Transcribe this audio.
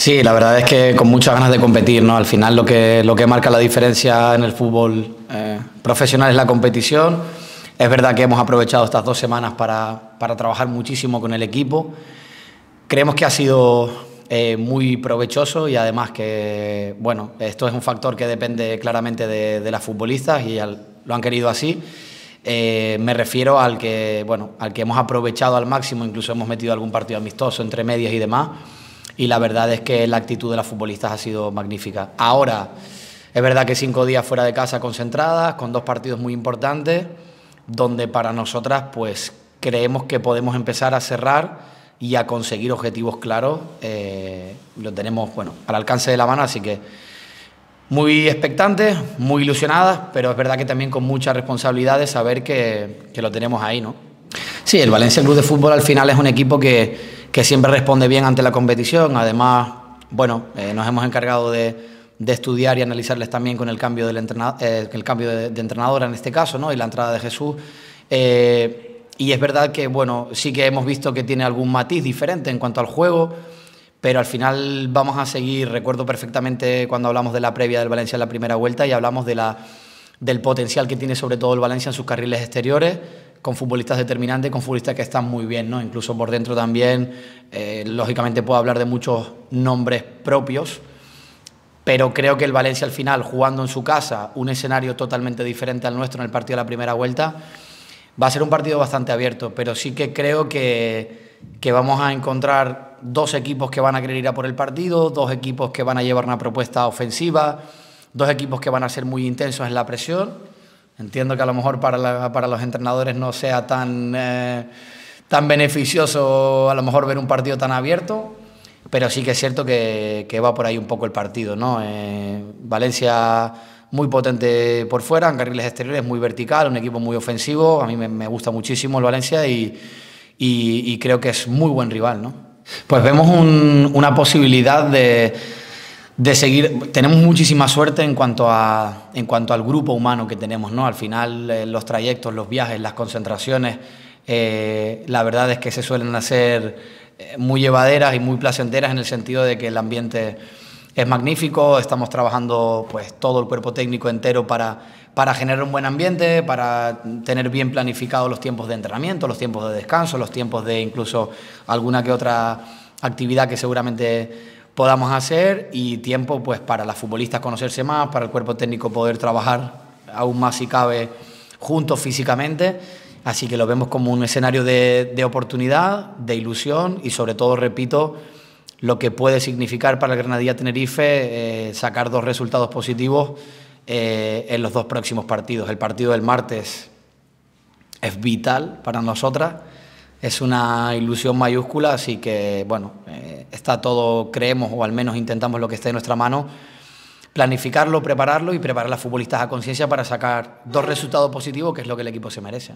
Sí, la verdad es que con muchas ganas de competir, ¿no? Al final lo que, lo que marca la diferencia en el fútbol eh, profesional es la competición. Es verdad que hemos aprovechado estas dos semanas para, para trabajar muchísimo con el equipo. Creemos que ha sido eh, muy provechoso y además que, bueno, esto es un factor que depende claramente de, de las futbolistas y lo han querido así. Eh, me refiero al que, bueno, al que hemos aprovechado al máximo, incluso hemos metido algún partido amistoso entre medias y demás y la verdad es que la actitud de las futbolistas ha sido magnífica. Ahora, es verdad que cinco días fuera de casa concentradas, con dos partidos muy importantes, donde para nosotras pues creemos que podemos empezar a cerrar y a conseguir objetivos claros. Eh, lo tenemos bueno, al alcance de la mano, así que muy expectantes, muy ilusionadas, pero es verdad que también con mucha responsabilidad de saber que, que lo tenemos ahí, ¿no? Sí, el Valencia Club de Fútbol al final es un equipo que que siempre responde bien ante la competición. Además, bueno, eh, nos hemos encargado de, estudiar y analizarles también con el cambio, del entrenador, eh, el cambio de, entrenadora en este caso, ¿no? y la entrada de Jesús. Eh, y es verdad que, bueno, sí que hemos visto que tiene algún matiz diferente en cuanto al juego, pero al final vamos a seguir, recuerdo perfectamente cuando hablamos de la previa del Valencia en la primera vuelta y hablamos de la, del potencial que tiene sobre todo el Valencia en sus carriles exteriores con futbolistas determinantes, con futbolistas que están muy bien, ¿no? Incluso por dentro también, eh, lógicamente puedo hablar de muchos nombres propios, pero creo que el Valencia al final, jugando en su casa, un escenario totalmente diferente al nuestro en el partido de la primera vuelta, va a ser un partido bastante abierto, pero sí que creo que, que vamos a encontrar dos equipos que van a querer ir a por el partido, dos equipos que van a llevar una propuesta ofensiva, dos equipos que van a ser muy intensos en la presión Entiendo que a lo mejor para, para los entrenadores no sea tan, eh, tan beneficioso a lo mejor ver un partido tan abierto, pero sí que es cierto que, que va por ahí un poco el partido. ¿no? Eh, Valencia muy potente por fuera, en carriles exteriores muy vertical, un equipo muy ofensivo, a mí me, me gusta muchísimo el Valencia y, y, creo que es muy buen rival. ¿no? Pues vemos un, una posibilidad de de seguir, tenemos muchísima suerte en cuanto, a, en cuanto al grupo humano que tenemos, ¿no? Al final eh, los trayectos, los viajes, las concentraciones, eh, la verdad es que se suelen hacer eh, muy llevaderas y muy placenteras en el sentido de que el ambiente es magnífico, estamos trabajando pues todo el cuerpo técnico entero para, para generar un buen ambiente, para tener bien planificados los tiempos de entrenamiento, los tiempos de descanso, los tiempos de incluso alguna que otra actividad que seguramente podamos hacer y tiempo pues para las futbolistas conocerse más, para el cuerpo técnico poder trabajar aún más si cabe juntos físicamente. Así que lo vemos como un escenario de, de oportunidad, de ilusión y sobre todo, repito, lo que puede significar para el Granadilla Tenerife eh, sacar dos resultados positivos eh, en los dos próximos partidos. El partido del martes es vital para nosotras es una ilusión mayúscula, así que bueno, eh, está todo, creemos, o al menos intentamos lo que esté en nuestra mano, planificarlo, prepararlo y preparar a las futbolistas a conciencia para sacar dos resultados positivos, que es lo que el equipo se merece.